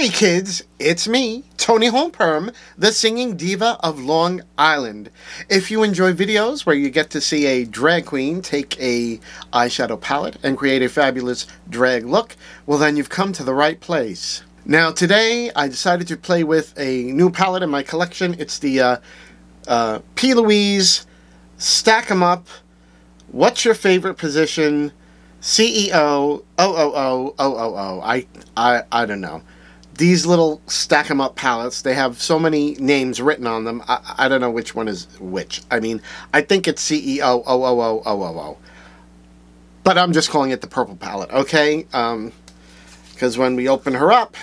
Hey kids, it's me, Toni Homeperm, the singing diva of Long Island. If you enjoy videos where you get to see a drag queen take a eyeshadow palette and create a fabulous drag look, well then you've come to the right place. Now today I decided to play with a new palette in my collection. It's the uh, uh, P. Louise Stack 'em Up What's Your Favorite Position CEO OOO OOO. I I I don't know these little stack stack 'em up palettes, they have so many names written on them. I, I don't know which one is which. I mean, I think it's CEO OOO But I'm just calling it the purple palette, okay? Because um, when we open her up,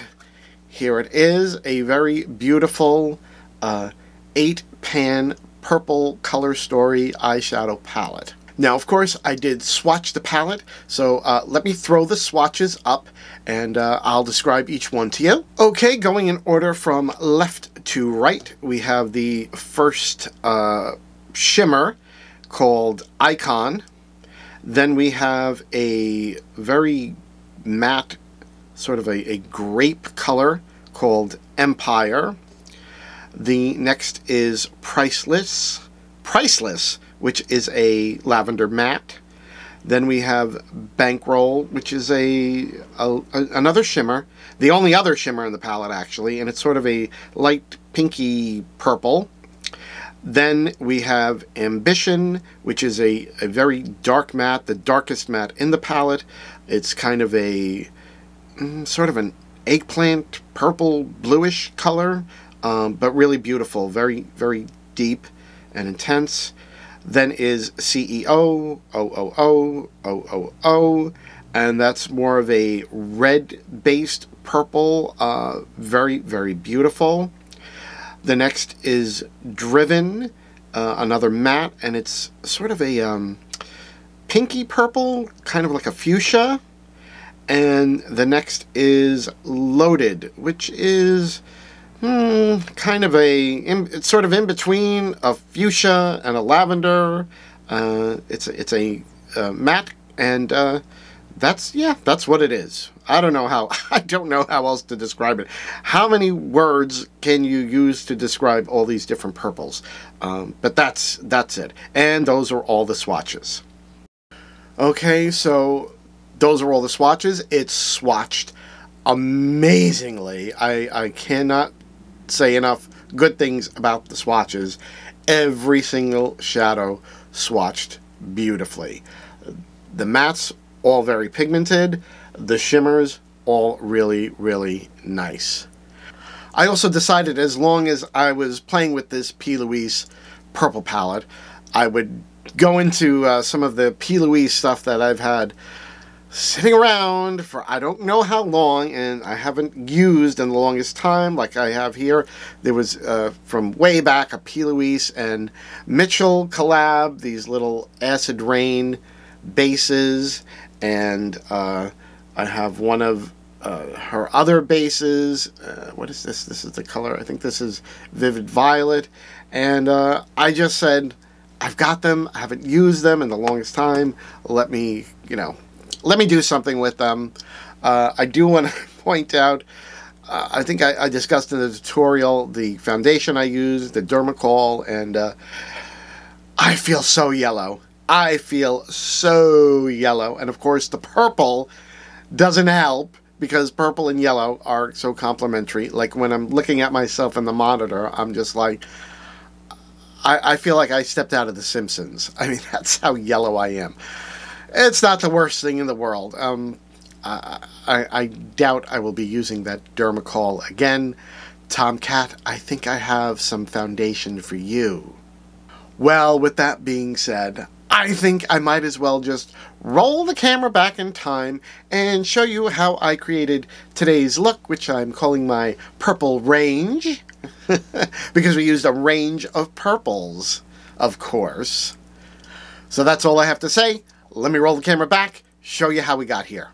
here it is, a very beautiful uh, 8-pan purple color story eyeshadow palette. Now, of course, I did swatch the palette, so uh, let me throw the swatches up and uh, I'll describe each one to you. Okay, going in order from left to right, we have the first uh, shimmer called Icon. Then we have a very matte, sort of a, a grape color called Empire. The next is Priceless. Priceless which is a lavender matte. Then we have Bankroll, which is a, a, a, another shimmer, the only other shimmer in the palette actually, and it's sort of a light pinky purple. Then we have Ambition, which is a, a very dark matte, the darkest matte in the palette. It's kind of a mm, sort of an eggplant purple bluish color, um, but really beautiful, very, very deep and intense. Then is CEO, OOO, OOO, and that's more of a red-based purple, uh, very, very beautiful. The next is Driven, uh, another matte, and it's sort of a um, pinky purple, kind of like a fuchsia. And the next is Loaded, which is Hmm, kind of a, in, it's sort of in between a fuchsia and a lavender. Uh, it's a, it's a uh, matte, and uh, that's yeah, that's what it is. I don't know how I don't know how else to describe it. How many words can you use to describe all these different purples? Um, but that's that's it, and those are all the swatches. Okay, so those are all the swatches. It's swatched amazingly. I I cannot say enough good things about the swatches. Every single shadow swatched beautifully. The mattes, all very pigmented. The shimmers, all really, really nice. I also decided as long as I was playing with this P. Louise purple palette, I would go into uh, some of the P. Louise stuff that I've had sitting around for I don't know how long and I haven't used in the longest time like I have here. There was uh, from way back a P. Louise and Mitchell collab, these little acid rain bases and uh, I have one of uh, her other bases. Uh, what is this? This is the color. I think this is Vivid Violet. And uh, I just said, I've got them. I haven't used them in the longest time. Let me, you know, let me do something with them. Uh, I do want to point out, uh, I think I, I, discussed in the tutorial the foundation I use, the Dermacol, and uh, I feel so yellow. I feel so yellow. And of course the purple doesn't help because purple and yellow are so complementary. Like when I'm looking at myself in the monitor, I'm just like, I, I feel like I stepped out of The Simpsons. I mean, that's how yellow I am it's not the worst thing in the world. Um, I, I, I, doubt I will be using that Dermacol again. Tomcat, I think I have some foundation for you. Well, with that being said, I think I might as well just roll the camera back in time and show you how I created today's look, which I'm calling my purple range, because we used a range of purples, of course. So that's all I have to say let me roll the camera back, show you how we got here.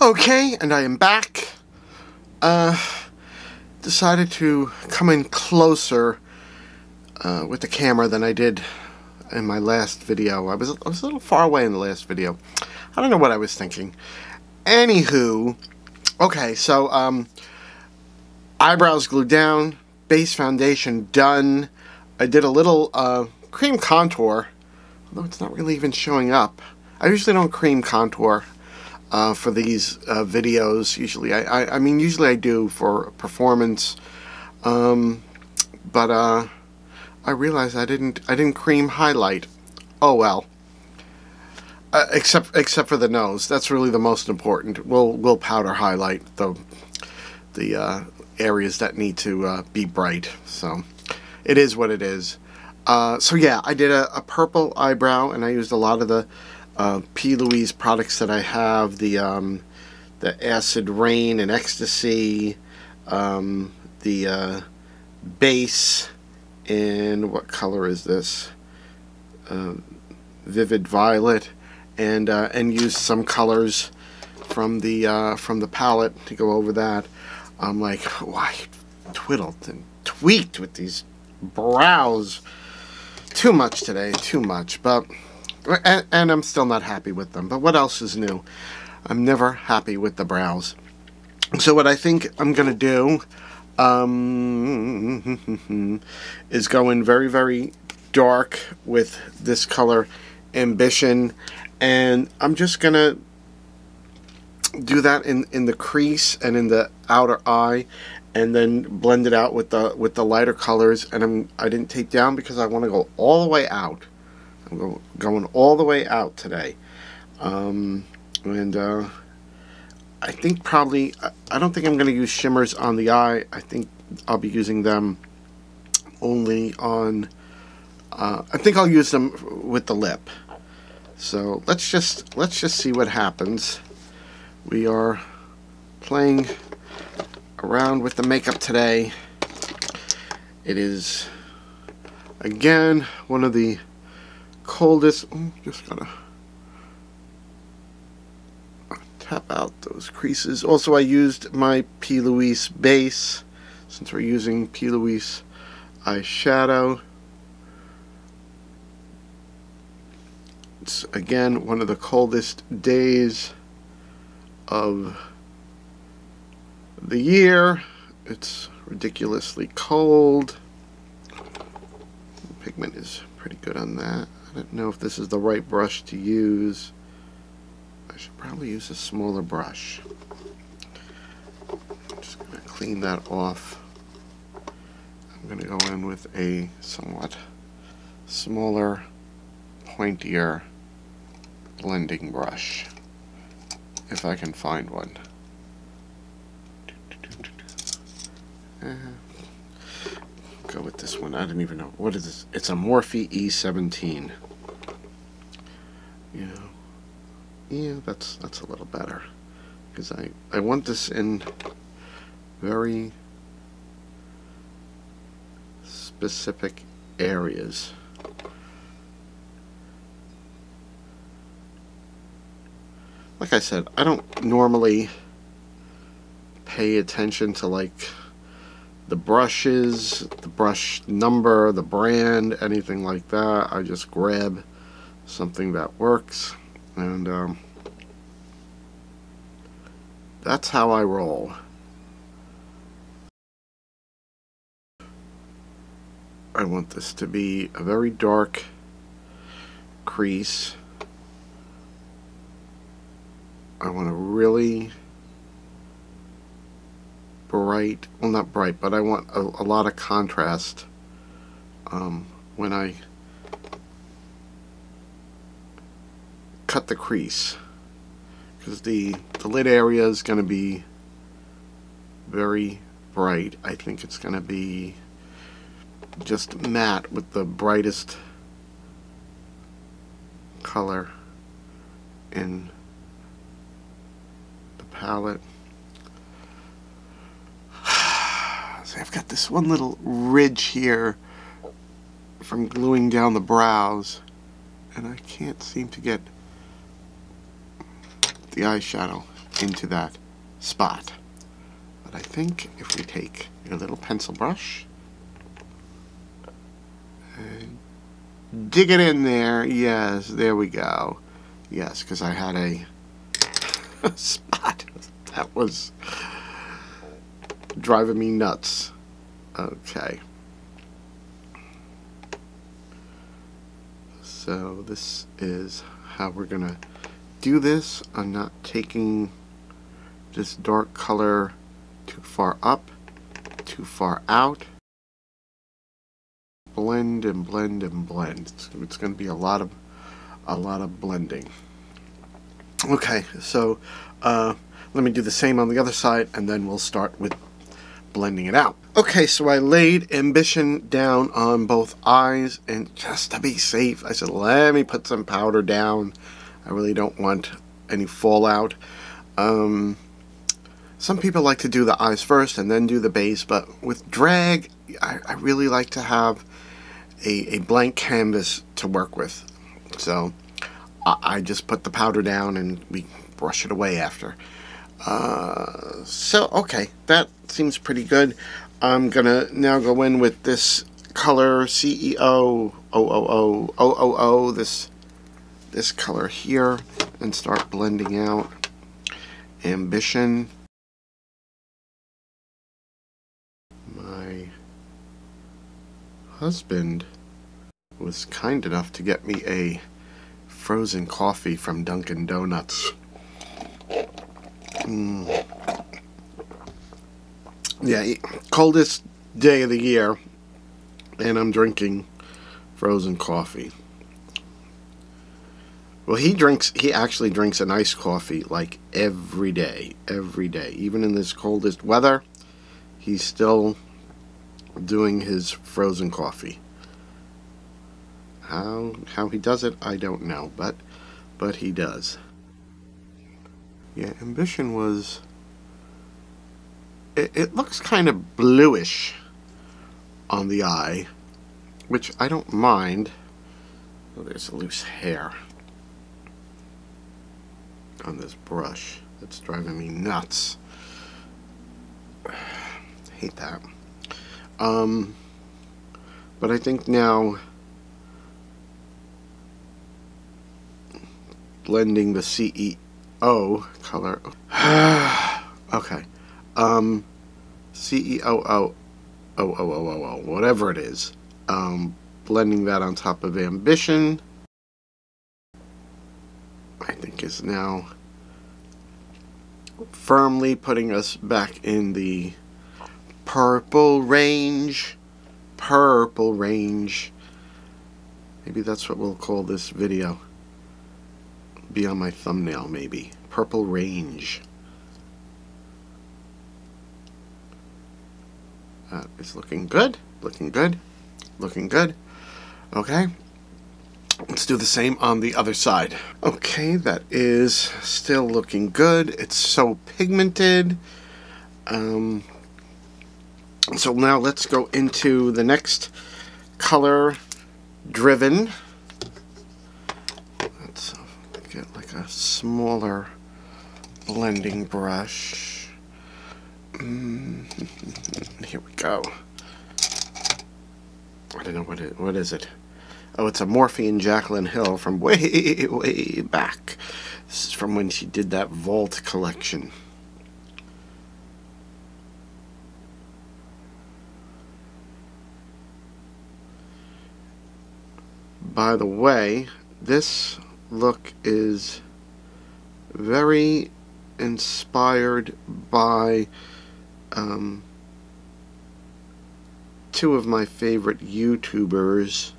Okay, and I am back. Uh, decided to come in closer uh, with the camera than I did in my last video. I was, I was a little far away in the last video. I don't know what I was thinking. Anywho, okay, so um, eyebrows glued down, base foundation done. I did a little uh, cream contour, although it's not really even showing up. I usually don't cream contour uh, for these uh, videos. Usually, I, I, I, mean, usually I do for performance, um, but uh, I realized I didn't I didn't cream highlight. Oh well. Uh, except except for the nose, that's really the most important. We'll we'll powder highlight the the uh, areas that need to uh, be bright. So it is what it is. Uh, so yeah, I did a, a, purple eyebrow, and I used a lot of the uh, P. Louise products that I have. The um, the Acid Rain and Ecstasy, um, the uh, base in what color is this? Uh, vivid violet, and uh, and use some colors from the uh, from the palette to go over that. I'm like, why twiddled and tweaked with these brows. Too much today, too much. But and, and I'm still not happy with them. But what else is new? I'm never happy with the brows. So what I think I'm gonna do um, is go in very very dark with this color ambition and I'm just gonna do that in in the crease and in the outer eye and then blend it out with the with the lighter colors and I'm I didn't take down because I want to go all the way out. I'm go, going all the way out today. Um, and uh, I think probably I, I don't think I'm going to use shimmers on the eye. I think I'll be using them only on uh, I think I'll use them with the lip. So let's just let's just see what happens. We are playing around with the makeup today. It is again one of the coldest. Oh, just gotta tap out those creases. Also, I used my P. Louise base since we're using P. Louise eyeshadow. It's again one of the coldest days of the year. It's ridiculously cold. The pigment is pretty good on that. I don't know if this is the right brush to use. I should probably use a smaller brush. I'm just going to clean that off. I'm going to go in with a somewhat smaller, pointier blending brush if I can find one. Uh, go with this one. I don't even know. What is this? It's a Morphe E17. Yeah. Yeah, that's that's a little better. Because I, I want this in very specific areas. like I said, I don't normally pay attention to like the brushes, the brush number, the brand, anything like that. I just grab something that works and um, that's how I roll. I want this to be a very dark crease I want to really bright, well not bright, but I want a, a lot of contrast um, when I cut the crease because the, the lid area is going to be very bright. I think it's going to be just matte with the brightest color in the palette. I've got this one little ridge here from gluing down the brows and I can't seem to get the eyeshadow into that spot. But I think if we take a little pencil brush and dig it in there, yes, there we go. Yes, because I had a spot that was driving me nuts. Okay. So this is how we're gonna do this. I'm not taking this dark color too far up, too far out. Blend and blend and blend. It's, it's going to be a lot of a lot of blending. Okay, so uh, let me do the same on the other side, and then we'll start with blending it out. Okay, so I laid Ambition down on both eyes, and just to be safe, I said, let me put some powder down. I really don't want any fallout. Um, some people like to do the eyes first and then do the base, but with drag, I, I really like to have a, a, blank canvas to work with. So I, I, just put the powder down and we brush it away after. Uh, so, okay, that seems pretty good. I'm gonna now go in with this color CEO 000 this this color here and start blending out ambition My husband was kind enough to get me a frozen coffee from Dunkin' Donuts. Mm. Yeah, coldest day of the year, and I'm drinking frozen coffee. Well, he drinks, he actually drinks an iced coffee like every day, every day. Even in this coldest weather, he's still doing his frozen coffee. How how he does it, I don't know, but but he does. Yeah, ambition was. It, it looks kind of bluish on the eye, which I don't mind. Oh, there's loose hair on this brush. That's driving me nuts. hate that. Um, but I think now blending the CEO color. okay. Um, CEO oh, oh, oh, oh, oh, whatever it is. Um, blending that on top of Ambition. I think is now firmly putting us back in the Purple range. Purple range. Maybe that's what we'll call this video. Be on my thumbnail, maybe. Purple range. That is looking good. Looking good. Looking good. Okay. Let's do the same on the other side. Okay, that is still looking good. It's so pigmented. Um, so now let's go into the next color driven. Let's get like a smaller blending brush. Mm, here we go. I don't know what it what is it. Oh, it's a Morphe Jaclyn Hill from way, way back. This is from when she did that Vault collection. By the way, this look is very inspired by um, two of my favorite YouTubers,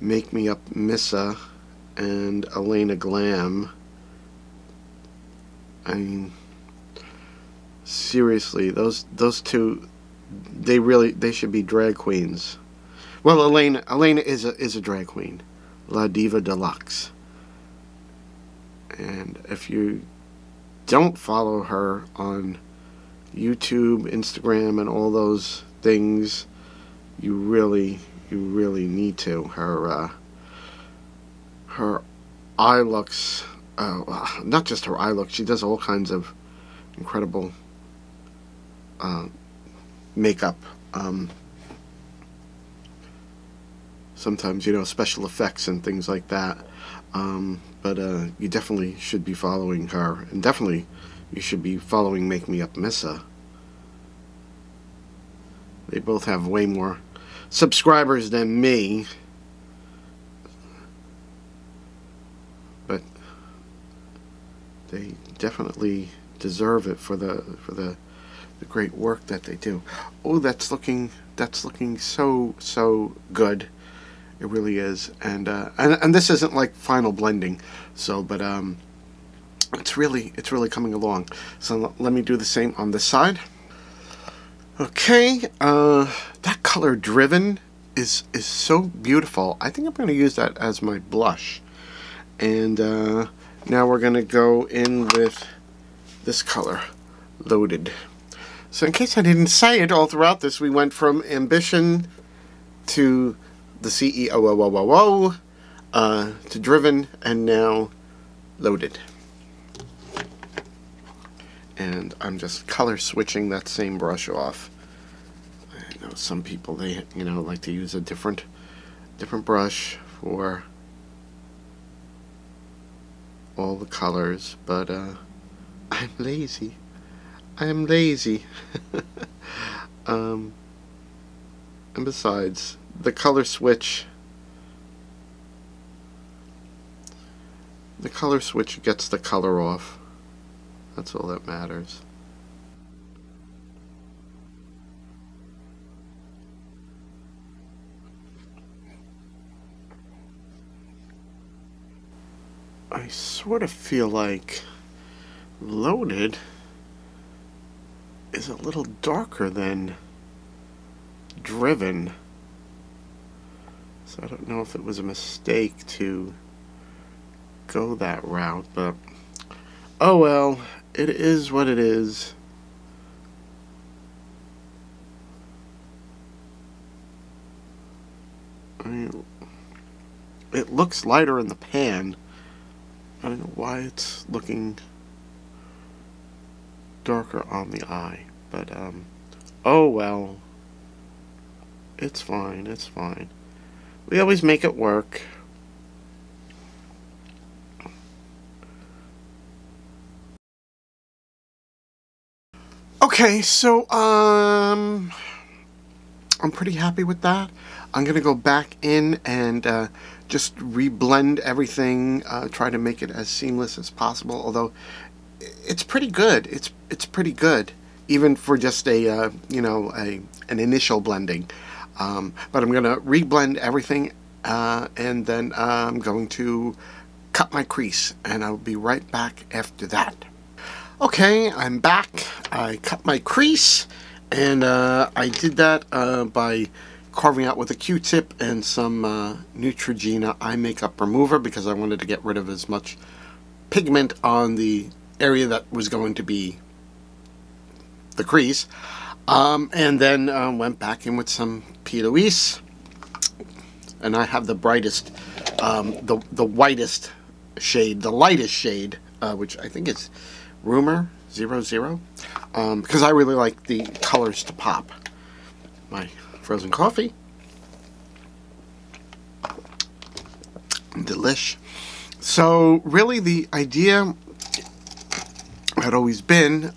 Make Me Up Missa and Elena Glam. I mean, seriously, those those two, they really they should be drag queens. Well, Elena, Elena is a is a drag queen, La Diva Deluxe. And if you don't follow her on YouTube, Instagram, and all those things, you really, you really need to. Her, uh, her eye looks, uh, not just her eye look. She does all kinds of incredible uh, makeup. Um, sometimes you know special effects and things like that um, but uh, you definitely should be following her and definitely you should be following Make Me Up Missa They both have way more subscribers than me. But they definitely deserve it for the for the the great work that they do. Oh, that's looking that's looking so so good. It really is, and uh, and and this isn't like final blending, so but um, it's really it's really coming along. So let me do the same on this side. Okay, uh, that color driven is is so beautiful. I think I'm going to use that as my blush, and uh, now we're going to go in with this color, loaded. So in case I didn't say it all throughout this, we went from ambition to the CEO uh, to driven and now loaded. And I'm just color switching that same brush off. I know some people they you know like to use a different different brush for all the colors, but uh, I'm lazy. I am lazy. um, and besides, the color switch the color switch gets the color off. That's all that matters. I sort of feel like loaded is a little darker than driven. So I don't know if it was a mistake to go that route, but oh well, it is what it is. I mean, it looks lighter in the pan. I don't know why it's looking darker on the eye. But, um, oh well. It's fine, it's fine. We always make it work. Okay, so, um, I'm pretty happy with that. I'm going to go back in and uh, just reblend everything, uh, try to make it as seamless as possible, although it's pretty good. It's it's pretty good, even for just a uh, you know a an initial blending. Um, but I'm gonna reblend everything, uh, and then I'm going to cut my crease, and I'll be right back after that. Okay, I'm back. I cut my crease, and uh, I did that uh, by carving out with a Q-tip and some uh, Neutrogena eye makeup remover because I wanted to get rid of as much pigment on the area that was going to be the crease. Um, and then uh, went back in with some P. Louise. And I have the brightest, um, the, the whitest shade, the lightest shade, uh, which I think is Rumor 00. Um, because I really like the colors to pop. My frozen coffee. Delish. So really the idea had always been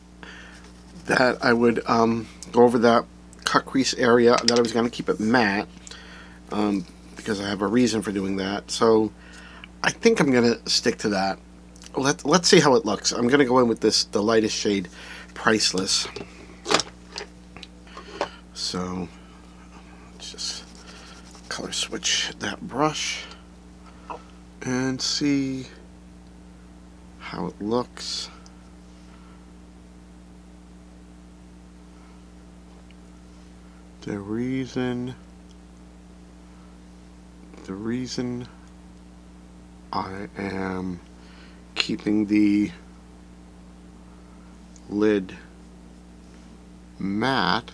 that I would um, go over that cut crease area, that I was going to keep it matte, um, because I have a reason for doing that. So I think I'm going to stick to that. Let, let's see how it looks. I'm going to go in with this, the lightest shade, Priceless. So, let's just color switch that brush and see how it looks. the reason the reason I am keeping the lid matte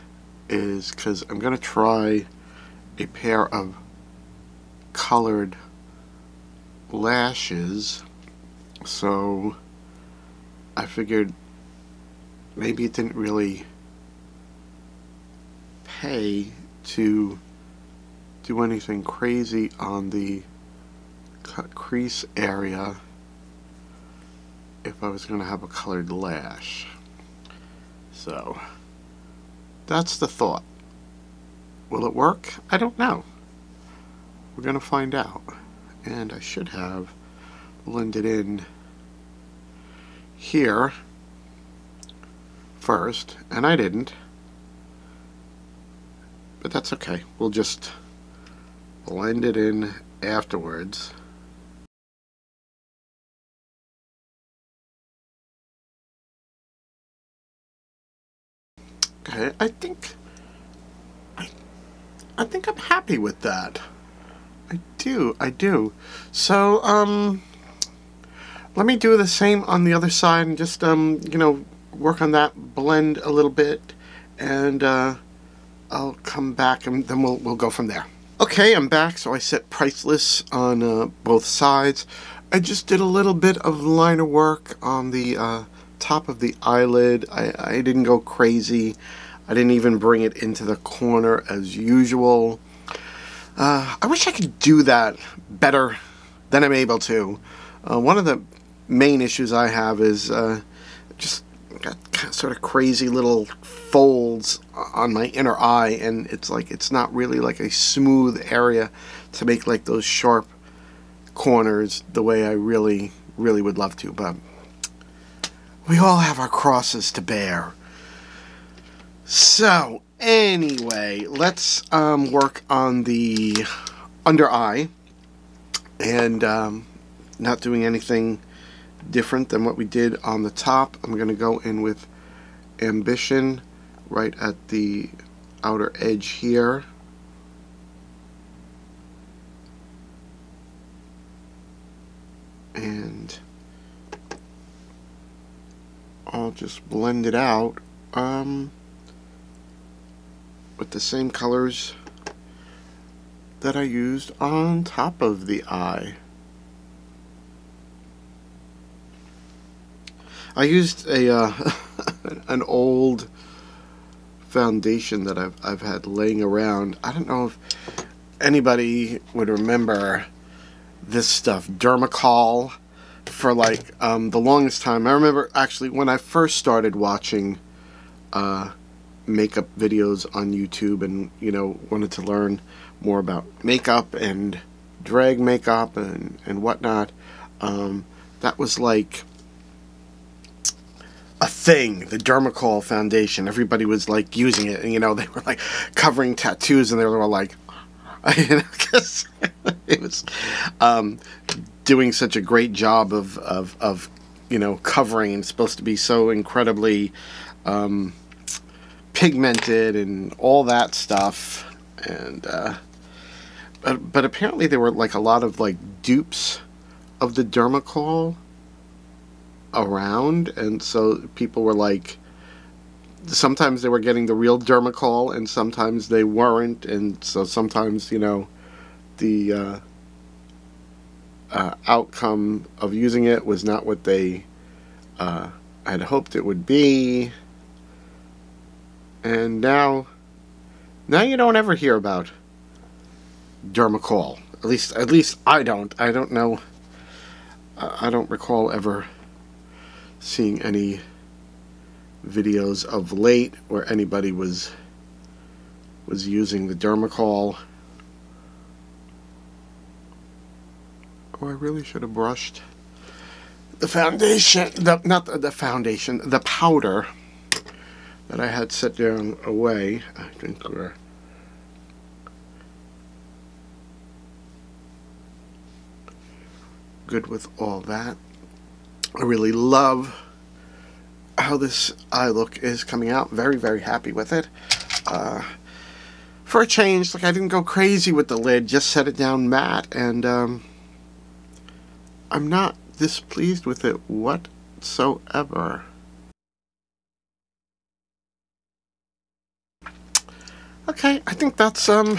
is because I'm going to try a pair of colored lashes. So I figured maybe it didn't really pay to do anything crazy on the crease area if I was going to have a colored lash. So, that's the thought. will it work? I don't know. We're going to find out. And I should have blended in here first, and I didn't. But that's okay. We'll just blend it in afterwards. Okay, I think I I think I'm happy with that. I do, I do. So, um let me do the same on the other side and just um, you know, work on that blend a little bit and uh I'll come back and then we'll we'll go from there. Okay, I'm back. So I set priceless on uh, both sides. I just did a little bit of liner work on the uh, top of the eyelid. I, I didn't go crazy. I didn't even bring it into the corner as usual. Uh, I wish I could do that better than I'm able to. Uh, one of the main issues I have is uh, just got sort of crazy little folds on my inner eye and it's like it's not really like a smooth area to make like those sharp corners the way I really really would love to but we all have our crosses to bear so anyway let's um, work on the under eye and um, not doing anything different than what we did on the top. I'm going to go in with Ambition right at the outer edge here. And I'll just blend it out um, with the same colors that I used on top of the eye. I used a uh, an old foundation that I've I've had laying around. I don't know if anybody would remember this stuff, Dermacol, for like um, the longest time. I remember actually when I first started watching uh, makeup videos on YouTube, and you know wanted to learn more about makeup and drag makeup and and whatnot. Um, that was like a thing, the Dermacol Foundation. Everybody was like using it, and you know they were like covering tattoos, and they were like, you know, because it was um, doing such a great job of, of, of you know covering, and supposed to be so incredibly um, pigmented and all that stuff, and uh, but but apparently there were like a lot of like dupes of the Dermacol around, and so people were like, sometimes they were getting the real Dermacol, and sometimes they weren't, and so sometimes you know, the uh, uh, outcome of using it was not what they uh, had hoped it would be, and now, now you don't ever hear about Dermacol. At least, at least I don't. I don't know. I don't recall ever seeing any videos of late where anybody was was using the Dermacol. Oh, I really should have brushed the foundation, the, not the, the foundation, the powder that I had set down away. I think we're good with all that. I really love how this eye look is coming out. Very, very happy with it. Uh, for a change, like I didn't go crazy with the lid, just set it down matte, and um, I'm not displeased with it whatsoever. Okay, I think that's um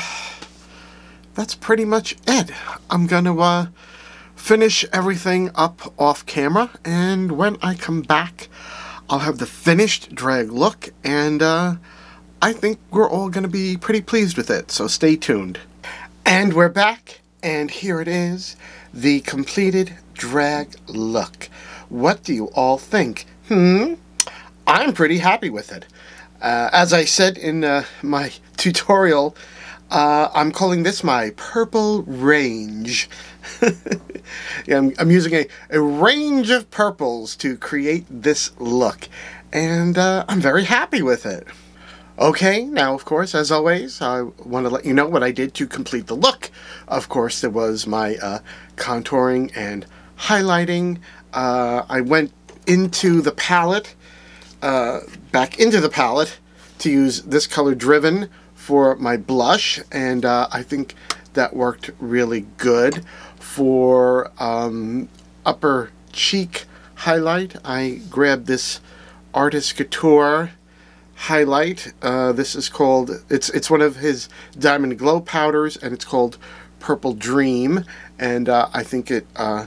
that's pretty much it. I'm gonna uh finish everything up off camera and when I come back I'll have the finished drag look and uh, I think we're all to be pretty pleased with it so stay tuned. And we're back and here it is the completed drag look. What do you all think? Hmm? I'm pretty happy with it. Uh, as I said in uh, my tutorial, Uh, I'm calling this my purple range. yeah, I'm, I'm, using a, a range of purples to create this look, and uh, I'm very happy with it. Okay, now of course, as always, I want to let you know what I did to complete the look. Of course, there was my uh, contouring and highlighting. Uh, I went into the palette, uh, back into the palette, to use this color Driven for my blush, and uh, I think that worked really good. For um, upper cheek highlight, I grabbed this Artist Couture highlight. Uh, this is called, it's, it's one of his Diamond Glow powders, and it's called Purple Dream, and uh, I think it, uh,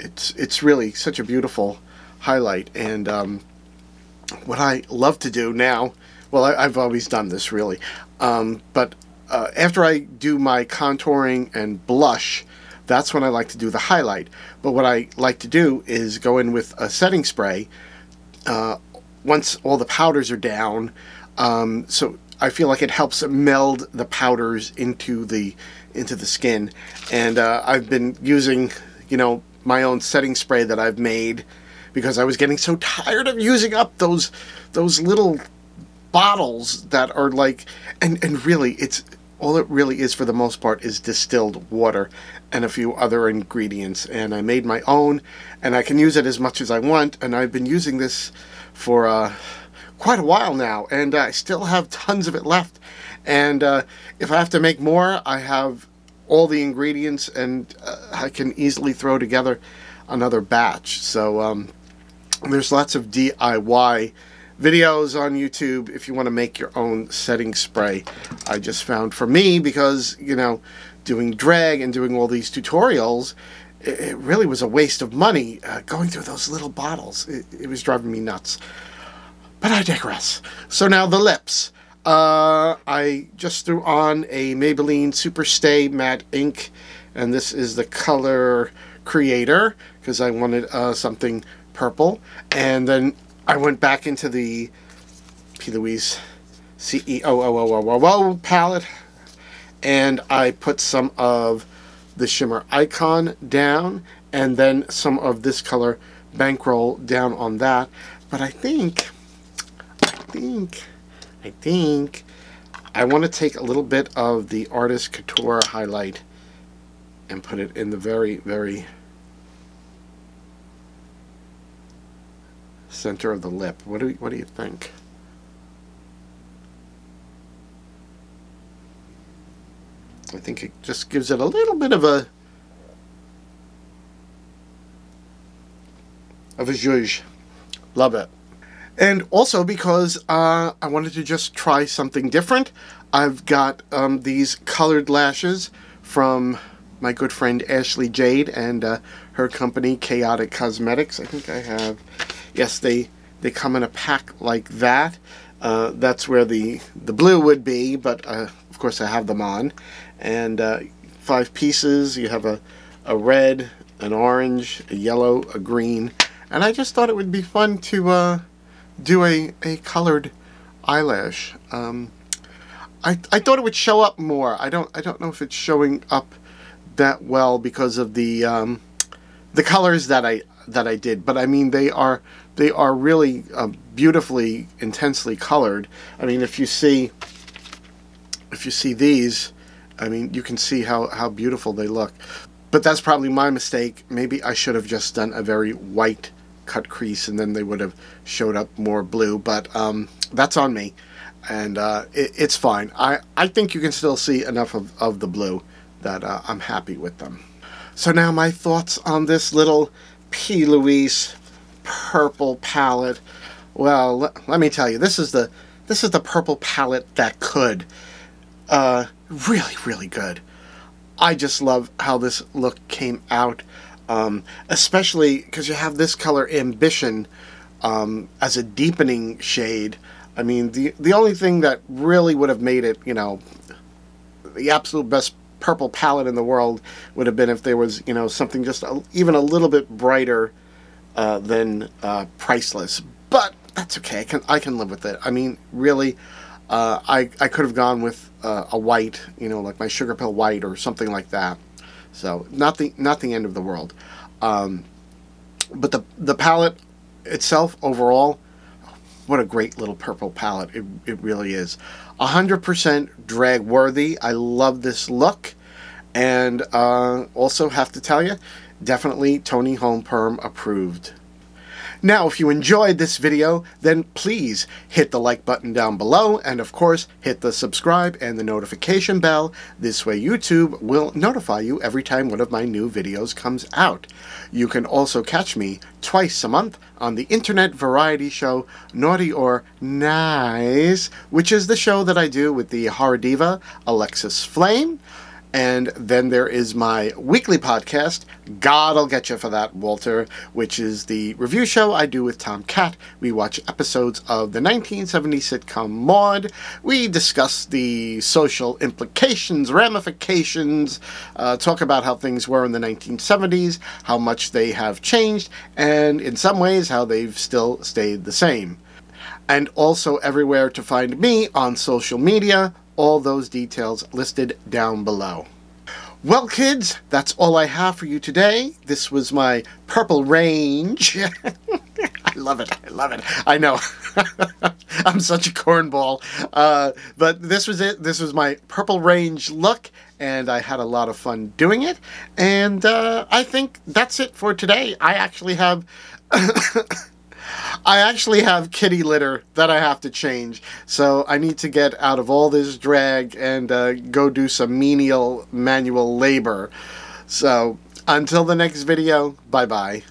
it's, it's really such a beautiful highlight, and um, what I love to do now, well, I, have always done this really, um, but uh, after I do my contouring and blush, that's when I like to do the highlight. But what I like to do is go in with a setting spray uh, once all the powders are down, um, so I feel like it helps meld the powders into the into the skin. And uh, I've been using, you know, my own setting spray that I've made because I was getting so tired of using up those those little bottles that are like and and really it's all it really is for the most part is distilled water and a few other ingredients and I made my own and I can use it as much as I want and I've been using this for uh, quite a while now, and I still have tons of it left. And uh, if I have to make more, I have all the ingredients, and uh, I can easily throw together another batch. So um, there's lots of DIY videos on YouTube if you want to make your own setting spray. I just found for me because, you know, doing drag and doing all these tutorials, it really was a waste of money uh, going through those little bottles. It, it, was driving me nuts. But I digress. So now the lips. Uh, I just threw on a Maybelline Super Stay Matte Ink, and this is the color Creator because I wanted uh, something purple. And then I went back into the P. Louise CEO palette, and I put some of the shimmer icon down and then some of this color bankroll down on that. But I think, I think, I think I want to take a little bit of the Artist Couture highlight and put it in the very, very center of the lip. What do, what do you think? I think it just gives it a little bit of a of a zhuzh. Love it. And also because uh, I wanted to just try something different, I've got um, these colored lashes from my good friend Ashley Jade and uh, her company Chaotic Cosmetics. I think I have, yes, they they come in a pack like that. Uh, that's where the the blue would be, but uh, of course I have them on and uh, five pieces. You have a, a red, an orange, a yellow, a green, and I just thought it would be fun to uh, do a, a colored eyelash. Um, I, I thought it would show up more. I don't I don't know if it's showing up that well because of the um, the colors that I that I did, but I mean they are they are really uh, beautifully intensely colored. I mean if you see if you see these I mean, you can see how, how beautiful they look. But that's probably my mistake. Maybe I should have just done a very white cut crease and then they would have showed up more blue. But um, that's on me. And uh, it, it's fine. I, I think you can still see enough of, of the blue that uh, I'm happy with them. So now my thoughts on this little P. Louise purple palette. Well, let, let me tell you, this is the this is the purple palette that could. Uh, really, really good. I just love how this look came out, um, especially because you have this color Ambition um, as a deepening shade. I mean, the the only thing that really would have made it, you know, the absolute best purple palette in the world would have been if there was, you know, something just a, even a little bit brighter uh, than uh, Priceless. But that's okay. I can I can live with it. I mean, really, Uh, I, I could have gone with uh, a white, you know, like my Sugarpill white or something like that. So not the not the end of the world. Um, but the the palette itself overall, what a great little purple palette. It, it really is. 100% drag worthy. I love this look. And uh, also have to tell you, definitely Toni Homeperm approved. Now, if you enjoyed this video, then please hit the like button down below, and of course, hit the subscribe and the notification bell. This way YouTube will notify you every time one of my new videos comes out. You can also catch me twice a month on the internet variety show Naughty or Nice, which is the show that I do with the horror diva Alexis Flame. And then there is my weekly podcast, God'll Get You for That, Walter, which is the review show I do with Tom Cat. We watch episodes of the 1970 sitcom Maude. We discuss the social implications, ramifications, uh, talk about how things were in the 1970s, how much they have changed, and in some ways, how they've still stayed the same. And also everywhere to find me on social media all those details listed down below. Well, kids, that's all I have for you today. This was my purple range. I love it. I love it. I know. I'm such a cornball. Uh, but this was it. This was my purple range look, and I had a lot of fun doing it. And uh, I think that's it for today. I actually have. I actually have kitty litter that I have to change, so I need to get out of all this drag and uh, go do some menial manual labor. So, until the next video, bye bye.